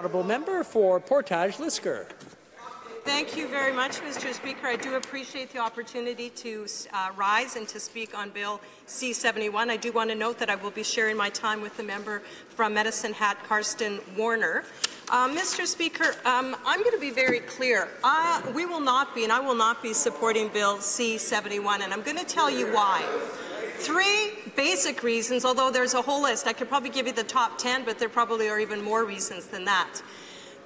Honourable member for Portage Lisgar. Thank you very much, Mr. Speaker. I do appreciate the opportunity to uh, rise and to speak on Bill C-71. I do want to note that I will be sharing my time with the member from Medicine Hat, Cardston Warner. Uh, Mr. Speaker, um, I'm going to be very clear. Uh, we will not be, and I will not be supporting Bill C-71, and I'm going to tell you why. Three basic reasons, although there's a whole list. I could probably give you the top 10, but there probably are even more reasons than that.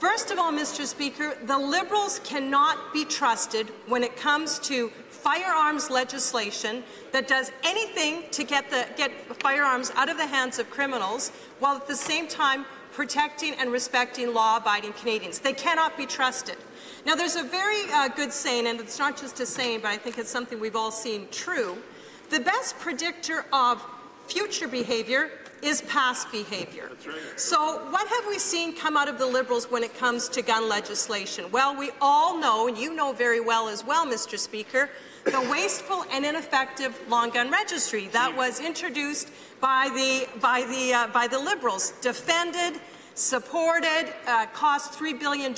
First of all, Mr. Speaker, the Liberals cannot be trusted when it comes to firearms legislation that does anything to get, the, get firearms out of the hands of criminals while at the same time protecting and respecting law-abiding Canadians. They cannot be trusted. Now, there's a very uh, good saying, and it's not just a saying, but I think it's something we've all seen true. The best predictor of future behavior is past behavior. So what have we seen come out of the Liberals when it comes to gun legislation? Well, we all know, and you know very well as well, Mr. Speaker, the wasteful and ineffective long gun registry that was introduced by the, by the, uh, by the Liberals, defended, supported, uh, cost $3 billion,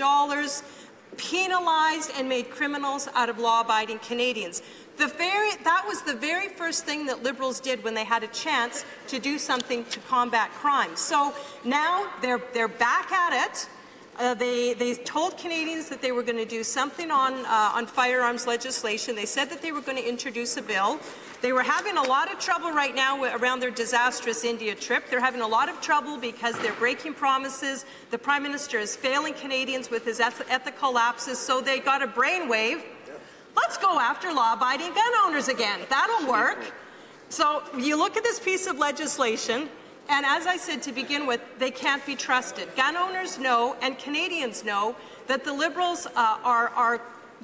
penalized and made criminals out of law-abiding Canadians. Very, that was the very first thing that Liberals did when they had a chance to do something to combat crime. So now they're, they're back at it. Uh, they, they, told Canadians that they were going to do something on, uh, on firearms legislation. They said that they were going to introduce a bill. They were having a lot of trouble right now around their disastrous India trip. They're having a lot of trouble because they're breaking promises. The Prime Minister is failing Canadians with his eth ethical lapses, so they got a brainwave Let's go after law-abiding gun owners again. That'll work. So you look at this piece of legislation, and as I said to begin with, they can't be trusted. Gun owners know, and Canadians know, that the Liberals uh, are, are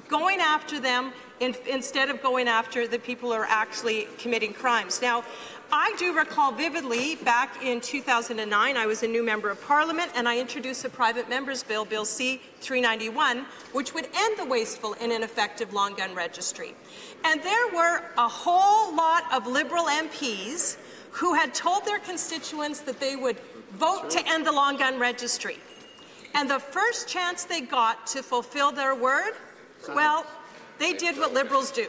going after them in, instead of going after the people who are actually committing crimes. Now, I do recall vividly back in 2009, I was a new member of parliament and I introduced a private member's bill, Bill C-391, which would end the wasteful and ineffective long gun registry. And there were a whole lot of Liberal MPs who had told their constituents that they would vote to end the long gun registry. And the first chance they got to fulfill their word, well, they did what Liberals do.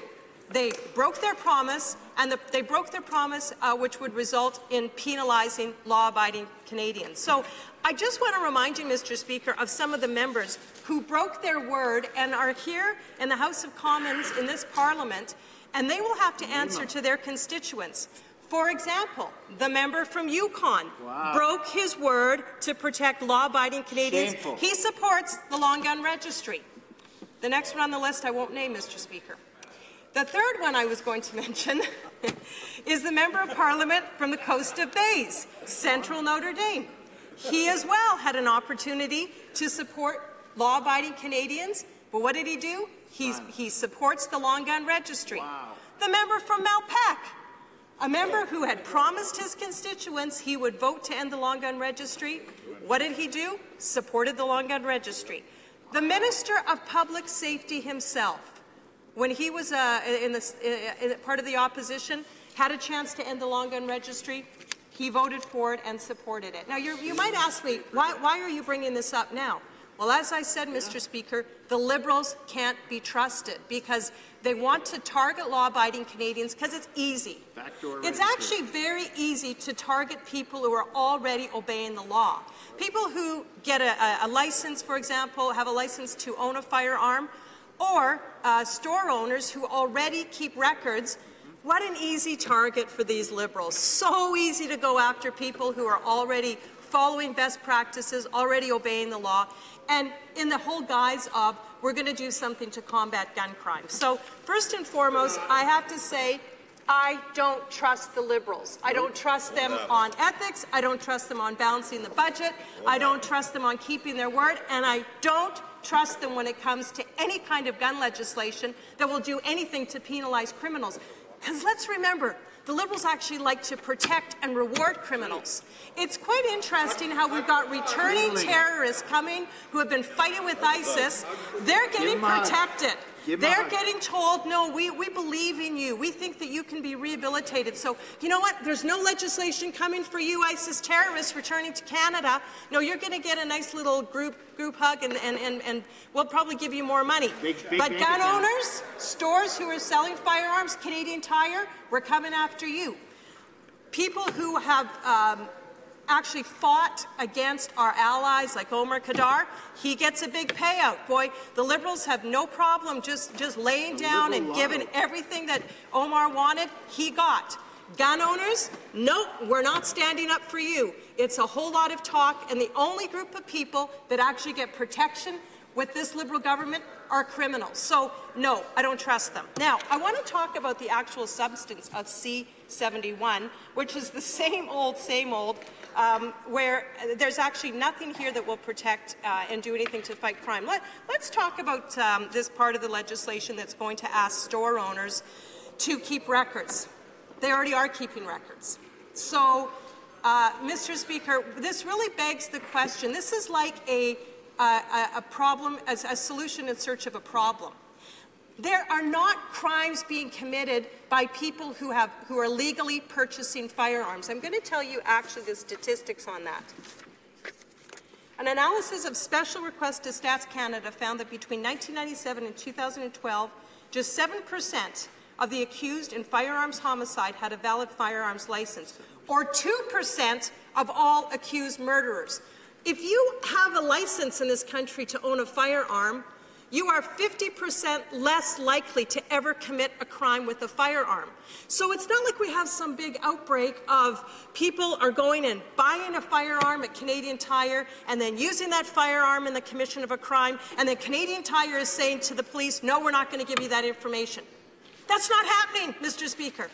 They broke their promise, and the, they broke their promise, uh, which would result in penalizing law-abiding Canadians. So I just want to remind you, Mr. Speaker, of some of the members who broke their word and are here in the House of Commons in this Parliament, and they will have to answer to their constituents. For example, the member from Yukon wow. broke his word to protect law-abiding Canadians. Shameful. He supports the long gun registry. The next one on the list I won't name, Mr. Speaker. The third one I was going to mention is the Member of Parliament from the coast of Bays, Central Notre Dame. He as well had an opportunity to support law-abiding Canadians, but what did he do? He's, he supports the long gun registry. Wow. The member from Malpeque, a member who had promised his constituents he would vote to end the long gun registry. What did he do? Supported the long gun registry. The Minister of Public Safety himself when he was uh, in, the, uh, in part of the opposition, had a chance to end the long gun registry, he voted for it and supported it. Now, you might ask me, why, why are you bringing this up now? Well, as I said, Mr. Speaker, the Liberals can't be trusted because they want to target law-abiding Canadians because it's easy. It's actually very easy to target people who are already obeying the law. People who get a, a license, for example, have a license to own a firearm, or uh, store owners who already keep records. What an easy target for these Liberals. So easy to go after people who are already following best practices, already obeying the law, and in the whole guise of we're going to do something to combat gun crime. So first and foremost, I have to say I don't trust the Liberals. I don't trust them on ethics. I don't trust them on balancing the budget. I don't trust them on keeping their word. And I don't trust them when it comes to any kind of gun legislation that will do anything to penalize criminals. Because let's remember, the Liberals actually like to protect and reward criminals. It's quite interesting how we've got returning terrorists coming who have been fighting with ISIS. They're getting protected. Give They're getting told, no, we, we believe in you. We think that you can be rehabilitated. So, you know what? There's no legislation coming for you, ISIS terrorists returning to Canada. No, you're going to get a nice little group group hug, and, and, and, and we'll probably give you more money. Big- big but bank gun account. owners, stores who are selling firearms, Canadian Tire, we're coming after you people who have um, actually fought against our allies like Omar Khadr, he gets a big payout. Boy, the Liberals have no problem just, just laying down and giving everything that Omar wanted, he got. Gun owners, nope, we're not standing up for you. It's a whole lot of talk, and the only group of people that actually get protection with this Liberal government are criminals. So, no, I don't trust them. Now, I want to talk about the actual substance of C71, which is the same old, same old, um, where there's actually nothing here that will protect uh, and do anything to fight crime. Let, us talk about um, this part of the legislation that's going to ask store owners to keep records. They already are keeping records. So, uh, Mr. Speaker, this really begs the question. This is like a, a, a problem, a, a solution in search of a problem. There are not crimes being committed by people who, have, who are legally purchasing firearms. I'm going to tell you actually the statistics on that. An analysis of special requests to Stats Canada found that between 1997 and 2012, just 7% of the accused in firearms homicide had a valid firearms license, or 2% of all accused murderers. If you have a license in this country to own a firearm, you are 50% less likely to ever commit a crime with a firearm. So it's not like we have some big outbreak of people are going and buying a firearm at Canadian Tire and then using that firearm in the commission of a crime, and then Canadian Tire is saying to the police, no, we're not going to give you that information. That's not happening, Mr. Speaker.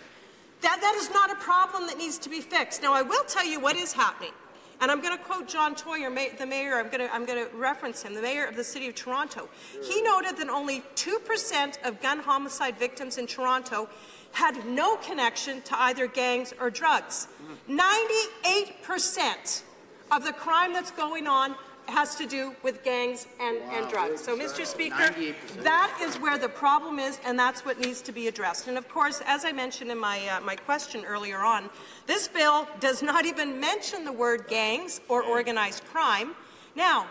That, that is not a problem that needs to be fixed. Now, I will tell you what is happening. And I'm going to quote John Tory, ma- the mayor, I'm going, to, I'm going to reference him, the mayor of the city of Toronto. He noted that only 2% of gun homicide victims in Toronto had no connection to either gangs or drugs. 98% of the crime that's going on has to do with gangs and, and drugs. So, Mr. Speaker, that is where the problem is, and that's what needs to be addressed. And of course, as I mentioned in my, uh, my question earlier on, this bill does not even mention the word gangs or organized crime. Now,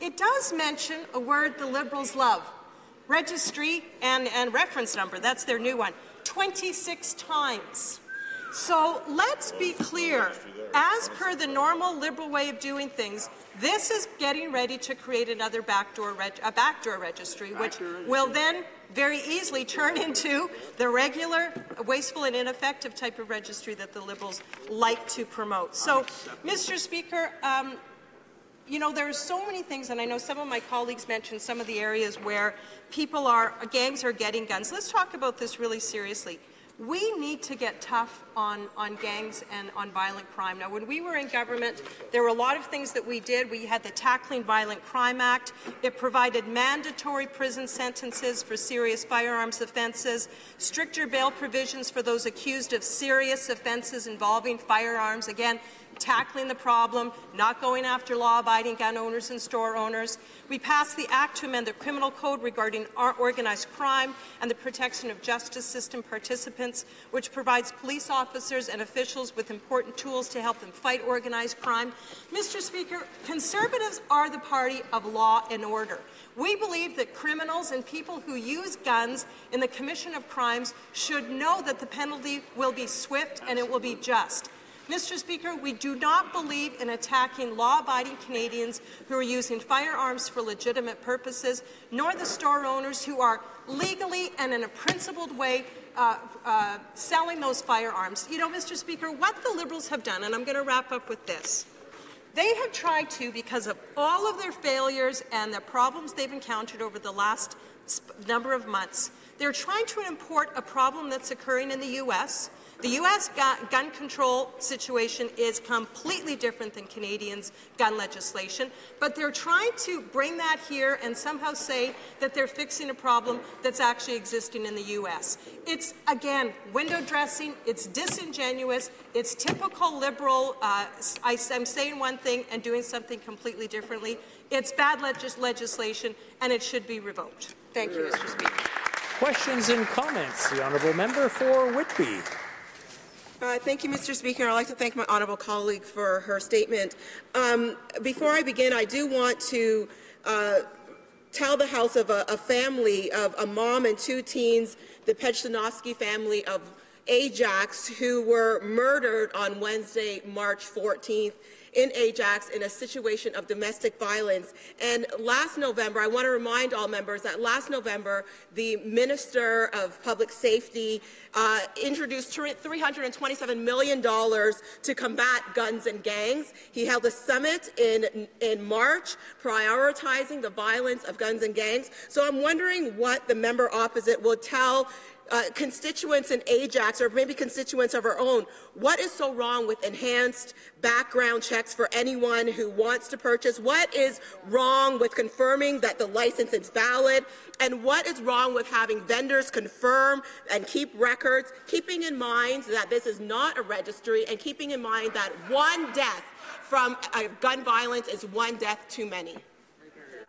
it does mention a word the Liberals love registry and, and reference number. That's their new one. 26 times. So let's be clear. As per the normal Liberal way of doing things, this is getting ready to create another backdoor reg- a backdoor registry, which will then very easily turn into the regular, wasteful, and ineffective type of registry that the Liberals like to promote. So, Mr. Speaker, um, you know, there are so many things, and I know some of my colleagues mentioned some of the areas where people are, gangs are getting guns. Let's talk about this really seriously. We need to get tough on, on gangs and on violent crime. Now, when we were in government, there were a lot of things that we did. We had the Tackling Violent Crime Act. It provided mandatory prison sentences for serious firearms offences, stricter bail provisions for those accused of serious offences involving firearms. Again, tackling the problem, not going after law-abiding gun owners and store owners. We passed the Act to amend the criminal code regarding or- organized crime and the protection of justice system participants, which provides police officers and officials with important tools to help them fight organized crime. Mr. Speaker, Conservatives are the party of law and order. We believe that criminals and people who use guns in the commission of crimes should know that the penalty will be swift and it will be just. Mr. Speaker, we do not believe in attacking law-abiding Canadians who are using firearms for legitimate purposes, nor the store owners who are legally and in a principled way uh, uh, selling those firearms. You know, Mr. Speaker, what the Liberals have done, and I'm going to wrap up with this. They have tried to, because of all of their failures and the problems they've encountered over the last number of months, they're trying to import a problem that's occurring in the U.S. The U.S. gun control situation is completely different than Canadians' gun legislation, but they're trying to bring that here and somehow say that they're fixing a problem that's actually existing in the U.S. It's, again, window dressing, it's disingenuous, it's typical liberal, uh, I, am saying one thing and doing something completely differently. It's bad legis- legislation, and it should be revoked. Thank you, Mr. Speaker. Questions and comments? The Honourable Member for Whitby. Uh, thank you, Mr. Speaker. I'd like to thank my honourable colleague for her statement. Um, before I begin, I do want to uh, tell the House of a, a, family of a mom and two teens, the Pejtanovsky family of Ajax, who were murdered on Wednesday, March 14th in Ajax in a situation of domestic violence. And last November, I want to remind all members that last November, the Minister of Public Safety uh, introduced $327 million to combat guns and gangs. He held a summit in, in March prioritizing the violence of guns and gangs. So I'm wondering what the member opposite will tell uh, constituents in Ajax or maybe constituents of our own, what is so wrong with enhanced background checks for anyone who wants to purchase? What is wrong with confirming that the license is valid? And what is wrong with having vendors confirm and keep records, keeping in mind that this is not a registry and keeping in mind that one death from uh, gun violence is one death too many?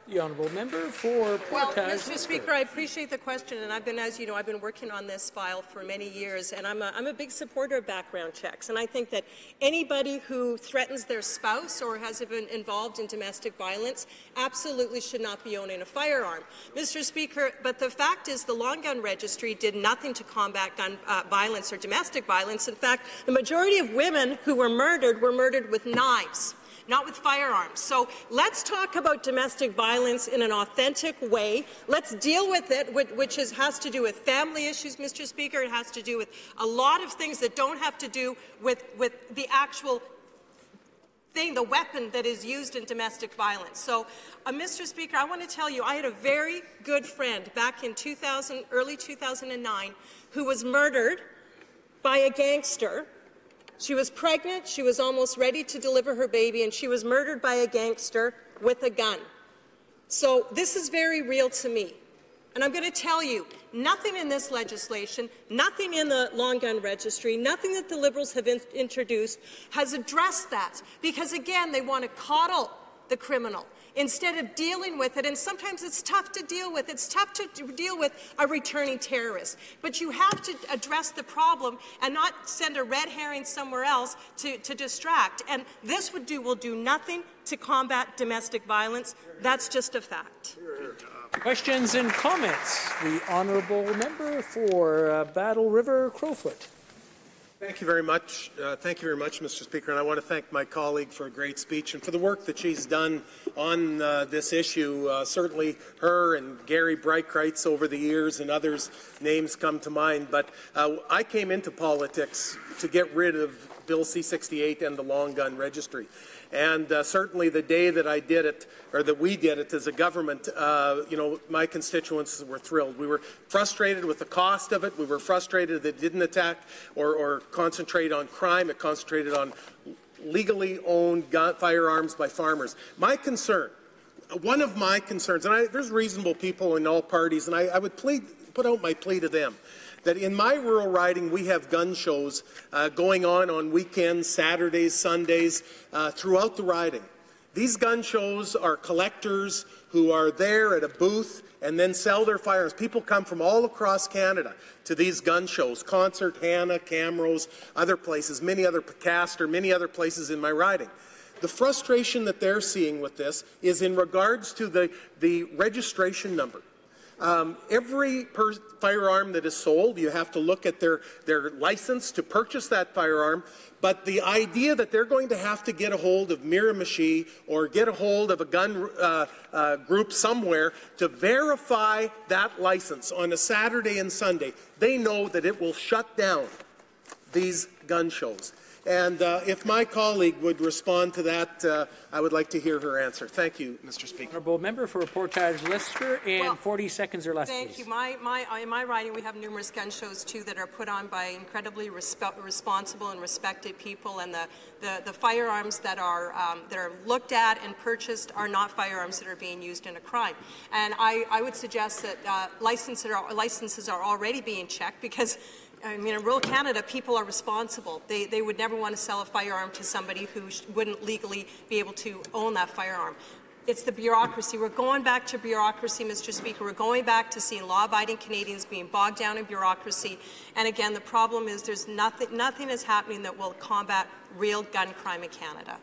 The honourable member for Well, Mr. Speaker, I appreciate the question, and I've been, as you know, I've been working on this file for many years, and I'm a, I'm a big supporter of background checks. And I think that anybody who threatens their spouse or has been involved in domestic violence absolutely should not be owning a firearm. Mr. Speaker, but the fact is the Long Gun Registry did nothing to combat gun uh, violence or domestic violence. In fact, the majority of women who were murdered were murdered with knives not with firearms. So let's talk about domestic violence in an authentic way. Let's deal with it, which is, has to do with family issues, Mr. Speaker. It has to do with a lot of things that don't have to do with, with the actual thing, the weapon that is used in domestic violence. So, uh, Mr. Speaker, I want to tell you, I had a very good friend back in 2000, early 2009 who was murdered by a gangster she was pregnant, she was almost ready to deliver her baby, and she was murdered by a gangster with a gun. So this is very real to me. And I'm going to tell you, nothing in this legislation, nothing in the long gun registry, nothing that the Liberals have in introduced has addressed that. Because again, they want to coddle the criminal instead of dealing with it. And sometimes it's tough to deal with. It's tough to deal with a returning terrorist. But you have to address the problem and not send a red herring somewhere else to, to distract. And this would do will do nothing to combat domestic violence. That's just a fact. Questions and comments. The honourable member for uh, Battle River Crowfoot. Thank you very much. Uh, thank you very much, Mr. Speaker. And I want to thank my colleague for a great speech and for the work that she's done on uh, this issue. Uh, certainly her and Garry Breitkreuz over the years and others' names come to mind. But uh, I came into politics to get rid of Bill C-68 and the long gun registry. And uh, certainly the day that I did it, or that we did it as a government, uh, you know, my constituents were thrilled. We were frustrated with the cost of it. We were frustrated that it didn't attack or, or concentrate on crime. It concentrated on legally owned gun, firearms by farmers. My concern, one of my concerns, and I, there's reasonable people in all parties, and I, I would plead, put out my plea to them that in my rural riding we have gun shows uh, going on on weekends, Saturdays, Sundays, uh, throughout the riding. These gun shows are collectors who are there at a booth and then sell their firearms. People come from all across Canada to these gun shows, Consort, Hanna, Camrose, other places, many other, Castor, many other places in my riding. The frustration that they're seeing with this is in regards to the, the registration number. Um, every firearm that is sold, you have to look at their, their license to purchase that firearm. But the idea that they're going to have to get a hold of Miramichi or get a hold of a gun uh, uh, group somewhere to verify that license on a Saturday and Sunday, they know that it will shut down these gun shows. And uh, if my colleague would respond to that, uh, I would like to hear her answer. Thank you, Mr. Speaker. Honourable member for Portage Lisgar, and well, 40 seconds or less. Thank please. you. My, my, in my riding, we have numerous gun shows too that are put on by incredibly respe responsible and respected people, and the, the, the firearms that are um, that are looked at and purchased are not firearms that are being used in a crime. And I, I would suggest that uh, licenses are, licenses are already being checked because I mean, in rural Canada, people are responsible. They, they would never want to sell a firearm to somebody who wouldn't legally be able to own that firearm. It's the bureaucracy. We're going back to bureaucracy, Mr. Speaker. We're going back to seeing law-abiding Canadians being bogged down in bureaucracy. And again, the problem is there's nothing, nothing is happening that will combat real gun crime in Canada.